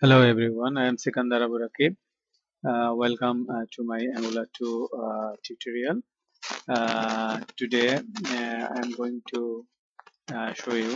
Hello everyone, I am Sikandar aburakib Uh, welcome uh, to my Angular 2 uh, tutorial. Uh, today uh, I am going to uh, show you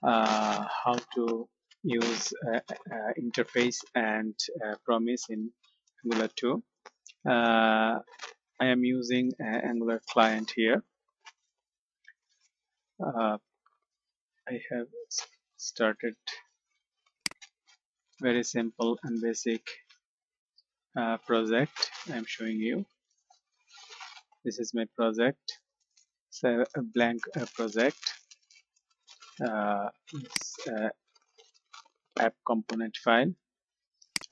how to use interface and promise in Angular 2. Uh, I am using Angular client here. I have started very simple and basic uh, project I'm showing you. This is my project. So a blank uh, project. Uh, it's, uh, app component file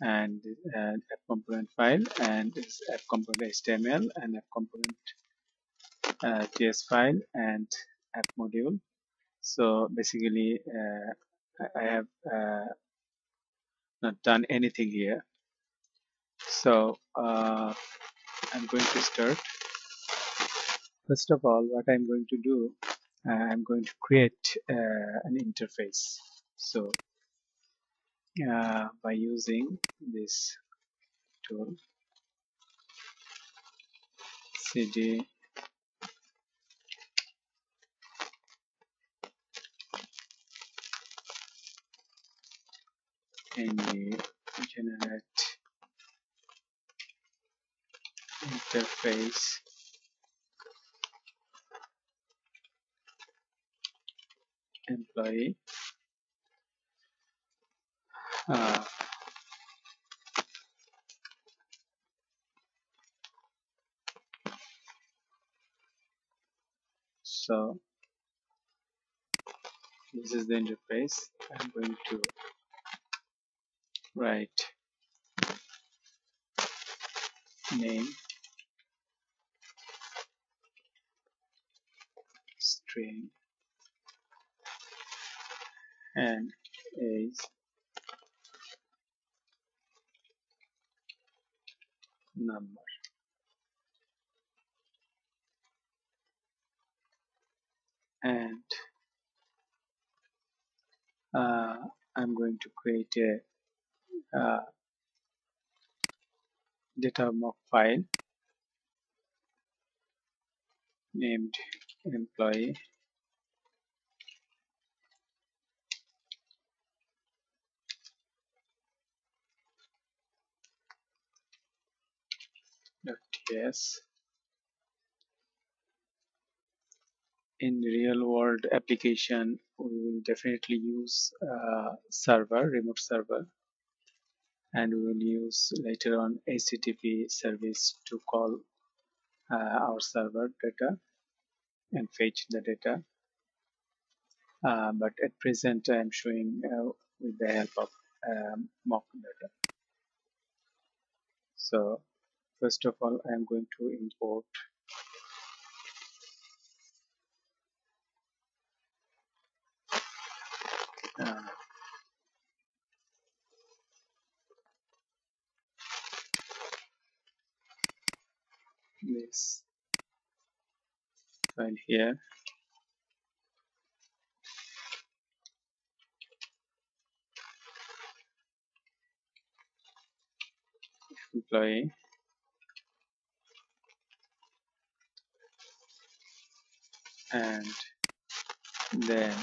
and uh, app component file and this app component HTML and app component uh, JS file and app module. So basically, uh, I have uh, not done anything here. So uh, I'm going to start. First of all, what I'm going to do, uh, I'm going to create uh, an interface. So uh, by using this tool, cd ng generate interface. Employee. Uh, so this is the interface. I'm going to write name. String. And age number. And uh, I'm going to create a uh, data mock file named employee .ts in real world application we will definitely use uh, server remote server and we will use later on HTTP service to call uh, our server data and fetch the data. Uh, but at present I am showing uh, with the help of um, mock data. So first of all I am going to import uh, this file here. Employee. And then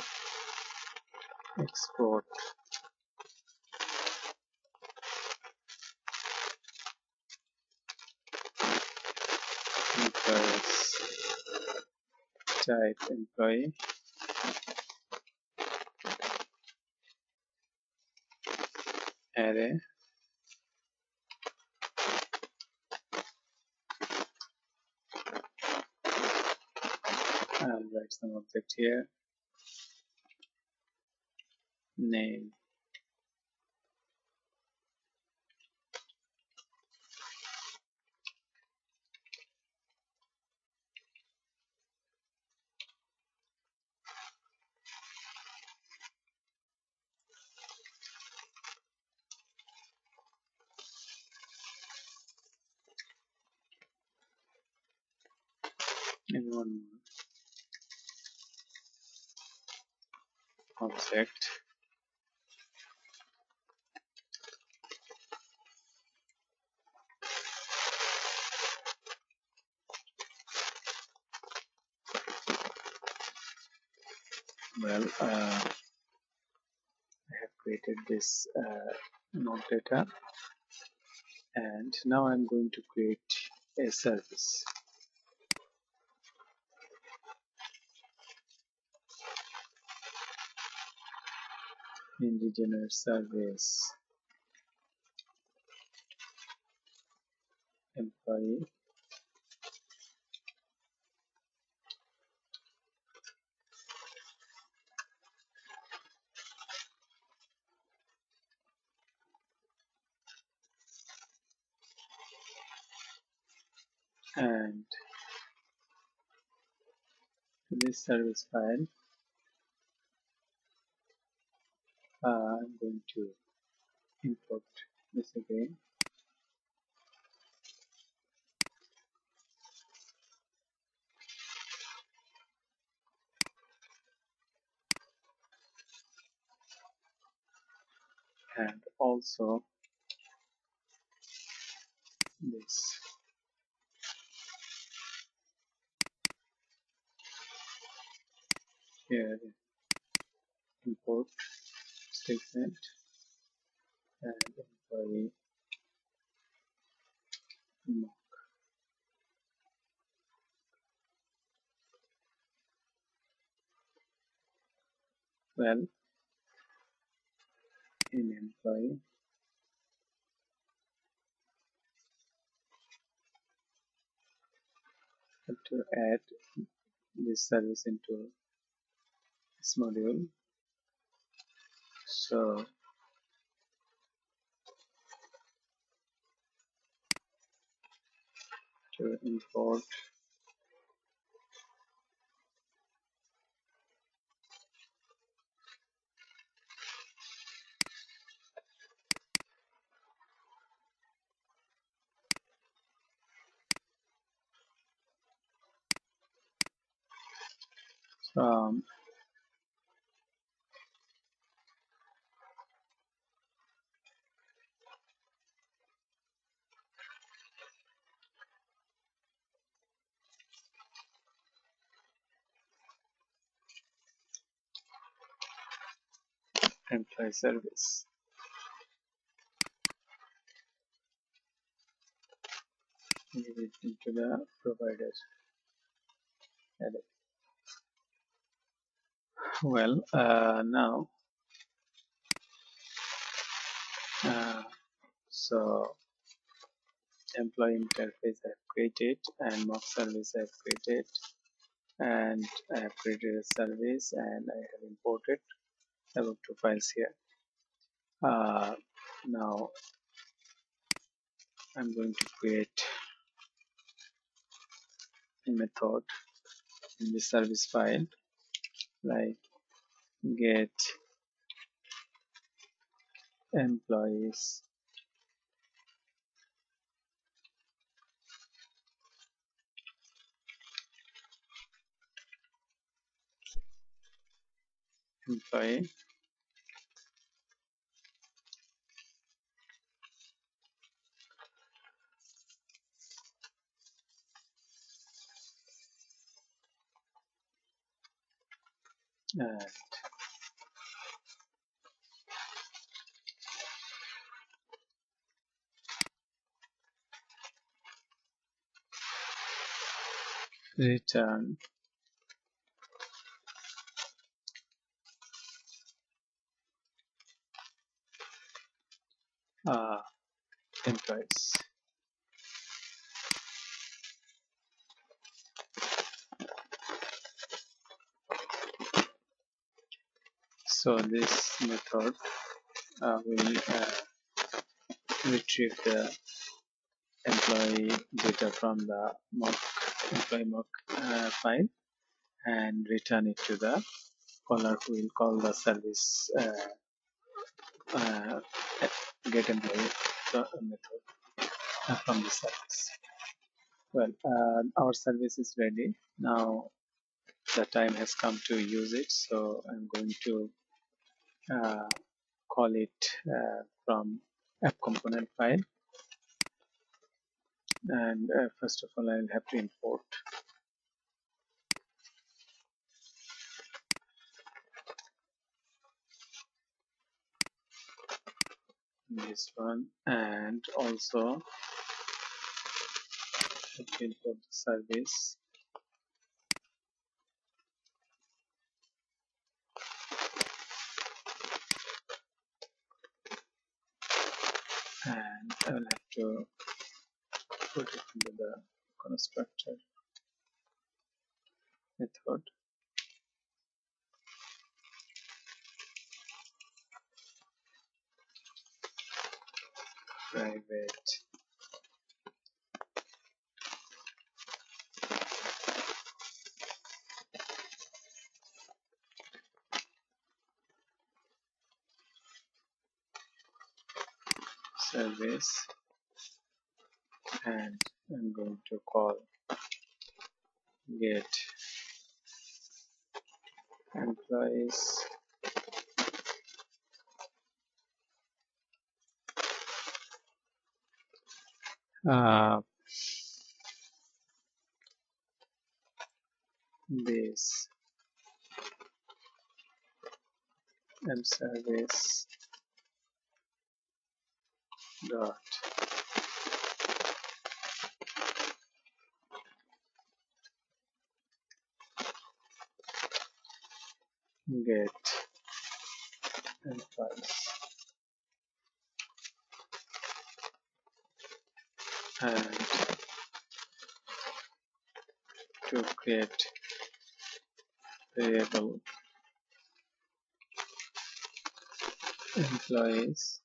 export employees type employee. Array I'll write some object here. Name in one more. Object well uh, I have created this uh, node data and now I'm going to create a service. Indigenous service. Employee. And this service file uh, I'm going to import this again. And also this. Here import statement and employee mock. well in employee to add this service into this module so to import. From employee service give it into the provider edit. well uh, now uh, so employee interface I have created and mock service I have created and I have created a service and I have imported about two files here. Uh, now I'm going to create a method in the service file like get employees employee and return uh, employees so this method uh, will uh, retrieve the employee data from the mock employee mock uh, file and return it to the caller who will call the service uh, uh, get employee method uh, from the service. Well uh, our service is ready. Now the time has come to use it so i'm going to uh, call it uh, from app component file. And uh, first of all I'll have to import. This one and also import the service. And I will have to put it into the constructor method. Private service. And I'm going to call get employees. Uh, this m service dot get employees and to create variable employees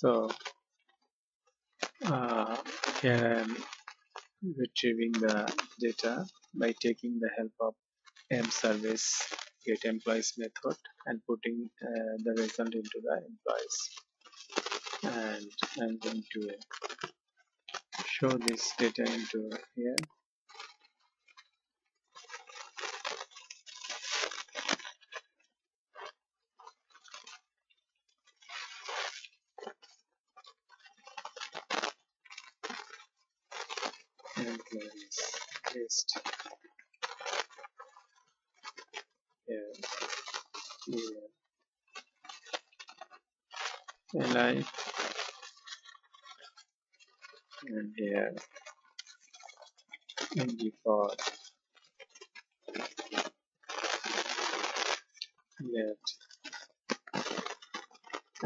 so uh, here I'm retrieving the data by taking the help of m service get employees method and putting uh, the result into the employees and I'm going to show this data into here employees list here here and here ng for get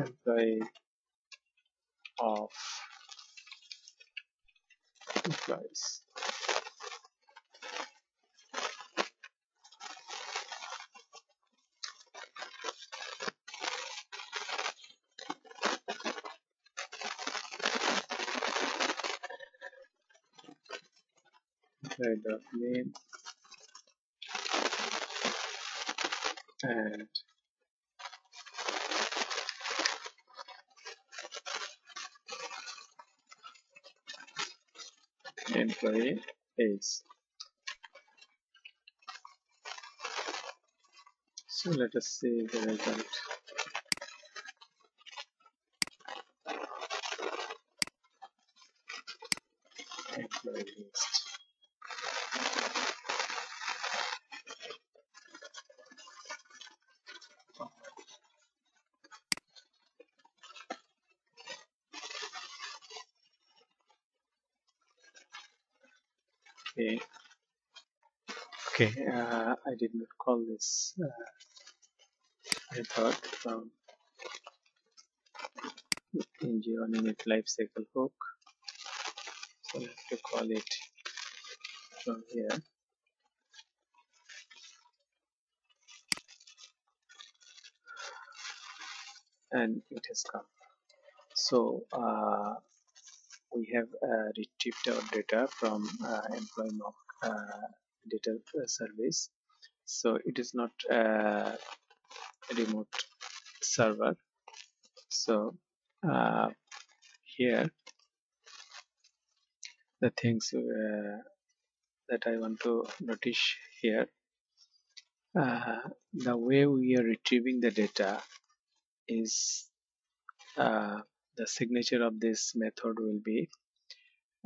employee of employees employee dot name and employee is so let us see the result employee list okay. Okay. Uh, I did not call this uh, method from ng on init lifecycle hook so I have to call it from here. And it has come. So uh, we have uh, retrieved our data from uh, employee mock uh, data service so it is not a remote server so uh, here the things uh, that I want to notice here. Uh, the way we are retrieving the data is the signature of this method will be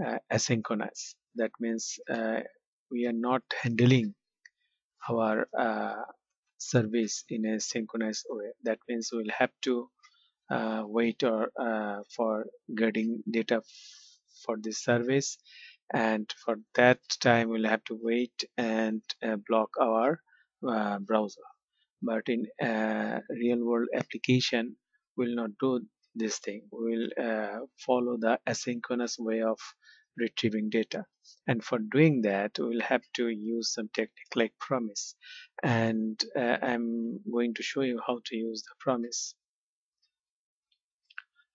uh, asynchronous. That means uh, we are not handling our uh, service in a synchronized way. That means we'll have to uh, wait or uh, for getting data for this service and for that time we'll have to wait and uh, block our browser but in real world application we'll not do this thing. We'll uh, follow the asynchronous way of retrieving data. And for doing that we'll have to use some technique like promise. And uh, I'm going to show you how to use the promise.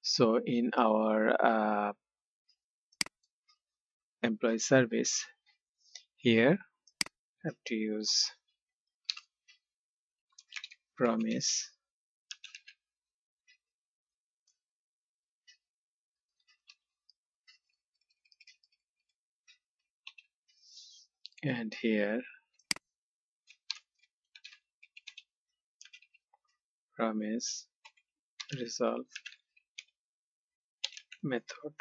So in our uh, employee service here have to use promise and here promise resolve method.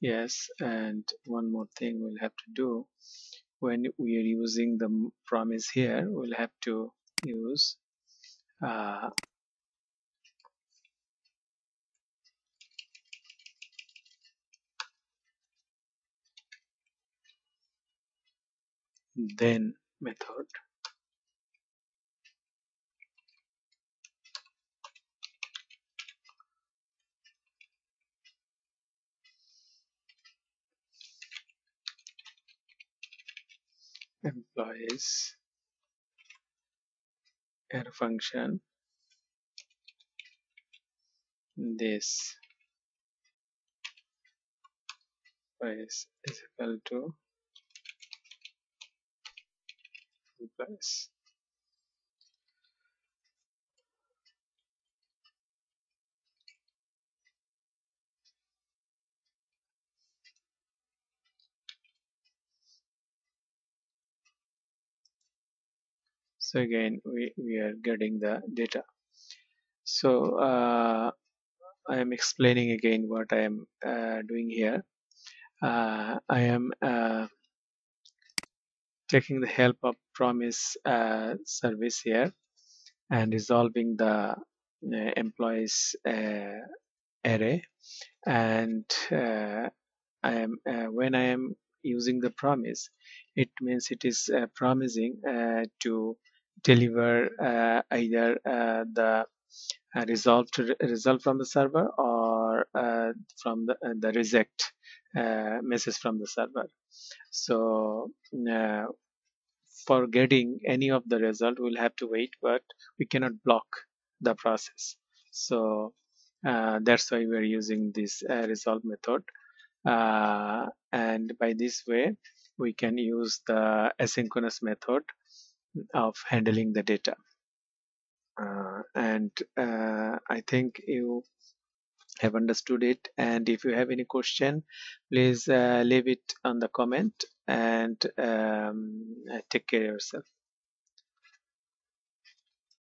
Yes and one more thing we'll have to do when we are using the promise here we'll have to use uh, then method employees add function. This price is equal to employees so again we, we are getting the data. So uh, I am explaining again what I am uh, doing here. Uh, I am uh, taking the help of promise uh, service here and resolving the uh, employees uh, array. And I am when I am using the promise it means it is promising to deliver uh, either uh, the uh, result result from the server or from the, the reject message from the server. So for getting any of the result we'll have to wait but we cannot block the process. So uh, that's why we're using this uh, resolve method. Uh, and by this way we can use the asynchronous method of handling the data. Uh, and uh, I think you have understood it. And if you have any question, please uh, leave it on the comment and um, take care of yourself.